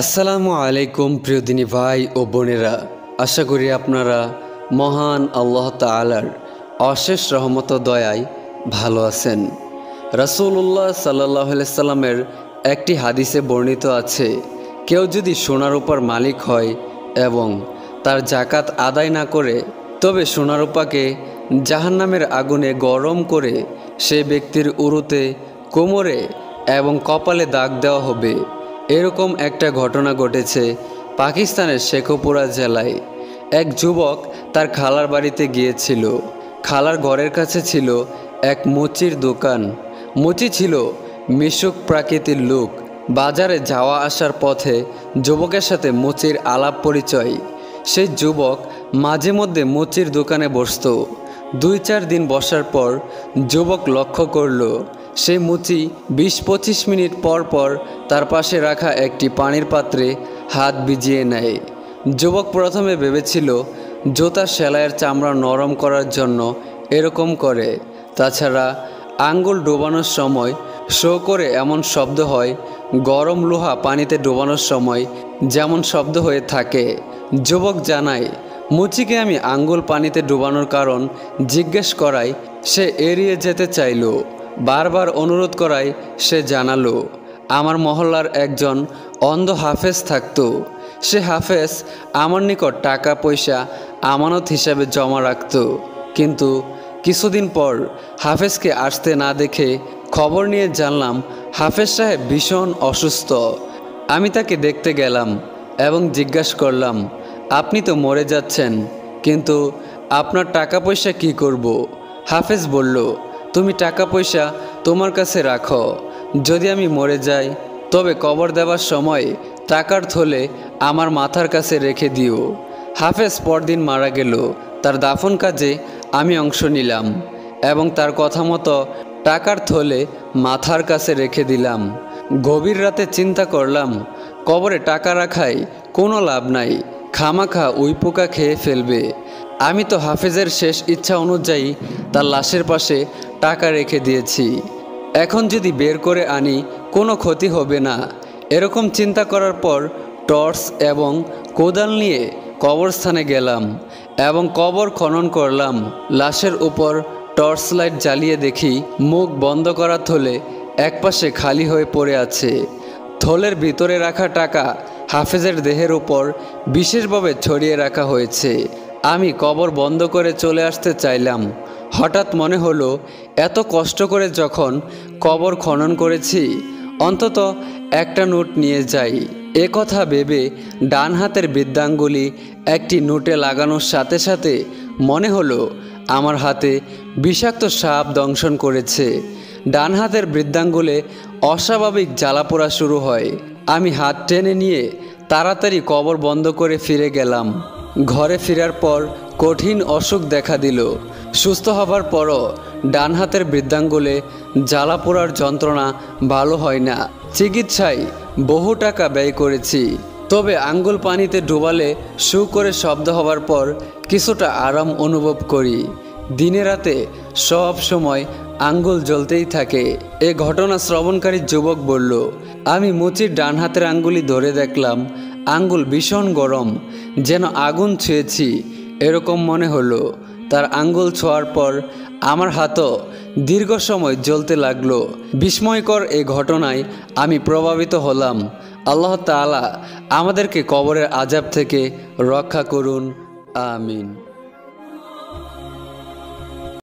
আসসালামু আলাইকুম প্রিয় দিনী ভাই ও বোনেরা। আশা করি আপনারা মহান আল্লাহ তালার অশেষ রহমত দয়ায় ভালো আছেন। রাসূলুল্লাহ সাল্লাহ সাল্লামের একটি হাদিসে বর্ণিত আছে, কেউ যদি সোনার উপর মালিক হয় এবং তার জাকাত আদায় না করে, তবে সোনারূপাকে জাহান্নামের আগুনে গরম করে সে ব্যক্তির উরুতে কোমরে এবং কপালে দাগ দেওয়া হবে। এরকম একটা ঘটনা ঘটেছে পাকিস্তানের শেখপুরা জেলায়। এক যুবক তার খালার বাড়িতে গিয়েছিল। খালার ঘরের কাছে ছিল এক মুচির দোকান। মুচি ছিল মিশুক প্রাকৃতির লোক। বাজারে যাওয়া আসার পথে যুবকের সাথে মুচির আলাপ পরিচয়। সেই যুবক মাঝে মধ্যে মুচির দোকানে বসত। দুই চার দিন বসার পর যুবক লক্ষ্য করল, সে মুচি বিশ পঁচিশ মিনিট পর পর তার পাশে রাখা একটি পানির পাত্রে হাত ভিজিয়ে নেয়। যুবক প্রথমে ভেবেছিল, জোতা সেলাইয়ের চামড়া নরম করার জন্য এরকম করে। তাছাড়া আঙ্গুল ডোবানোর সময় শো করে এমন শব্দ হয়, গরম লোহা পানিতে ডোবানোর সময় যেমন শব্দ হয়ে থাকে। যুবক জানায় মুচিকে আমি আঙ্গুল পানিতে ডুবানোর কারণ জিজ্ঞেস করায়, সে এড়িয়ে যেতে চাইল। বারবার অনুরোধ করায়, সে জানালো, আমার মহল্লার একজন অন্ধ হাফেজ থাকতো। সে হাফেজ আমার নিকট টাকা, পয়সা, আমানত হিসাবে জমা রাখত। কিন্তু কিছুদিন পর হাফেজকে আসতে না দেখে খবর নিয়ে জানলাম, হাফেজ সাহেব ভীষণ অসুস্থ। আমি তাকে দেখতে গেলাম এবং জিজ্ঞাসা করলাম আপনি তো মরে যাচ্ছেন, কিন্তু আপনার টাকা পয়সা কি করব। হাফেজ বলল, তুমি টাকা পয়সা তোমার কাছে রাখো। যদি আমি মরে যাই, তবে কবর দেওয়ার সময় টাকার থলে আমার মাথার কাছে রেখে দিও। হাফেজ পরদিন মারা গেল। তার দাফন কাজে আমি অংশ নিলাম এবং তার কথা মতো টাকার থলে মাথার কাছে রেখে দিলাম। গভীর রাতে চিন্তা করলাম, কবরে টাকা রাখায় কোনো লাভ নাই। খামাখা উই পোকা খেয়ে ফেলবে। আমি তো হাফেজের শেষ ইচ্ছা অনুযায়ী তার লাশের পাশে টাকা রেখে দিয়েছি। এখন যদি বের করে আনি, কোনো ক্ষতি হবে না। এরকম চিন্তা করার পর টর্চ এবং কোদাল নিয়ে কবরস্থানে গেলাম এবং কবর খনন করলাম। লাশের উপর টর্চ লাইট জ্বালিয়ে দেখি মুখ বন্ধ করা থলে একপাশে খালি হয়ে পড়ে আছে। থলের ভিতরে রাখা টাকা হাফেজের দেহের উপর বিশেষভাবে ছড়িয়ে রাখা হয়েছে। আমি কবর বন্ধ করে চলে আসতে চাইলাম। হঠাৎ মনে হলো, এত কষ্ট করে যখন কবর খনন করেছি, অন্তত একটা নোট নিয়ে যাই। এ কথা ভেবে ডান হাতের বৃদ্ধাঙ্গুলি একটি নোটে লাগানোর সাথে সাথে মনে হলো, আমার হাতে বিষাক্ত সাপ দংশন করেছে। ডান হাতের বৃদ্ধাঙ্গুলে অস্বাভাবিক জ্বালাপোড়া শুরু হয়। আমি হাত টেনে নিয়ে তাড়াতাড়ি কবর বন্ধ করে ফিরে গেলাম। ঘরে ফেরার পর কঠিন অসুখ দেখা দিল। সুস্থ হবার পরও ডান হাতের বৃদ্ধাঙ্গুলে জ্বালা পোড়ার যন্ত্রণা ভালো হয় না। চিকিৎসায় বহু টাকা ব্যয় করেছি। তবে আঙ্গুল পানিতে ডুবালে শু করে শব্দ হবার পর কিছুটা আরাম অনুভব করি। দিনে রাতে সব সময় আঙ্গুল জ্বলতেই থাকে। এ ঘটনা শ্রবণকারী যুবক বলল, আমি মুচির ডান হাতের আঙ্গুলি ধরে দেখলাম। আঙ্গুল ভীষণ গরম। যেন আগুন ছুঁয়েছি। এরকম মনে হলো। তার আঙ্গুল ছোঁয়ার পর আমার হাতও দীর্ঘ সময় জ্বলতে লাগল। বিস্ময়কর এই ঘটনায় আমি প্রভাবিত হলাম। আল্লাহ তালা আমাদেরকে কবরের আজাব থেকে রক্ষা করুন। আমিন।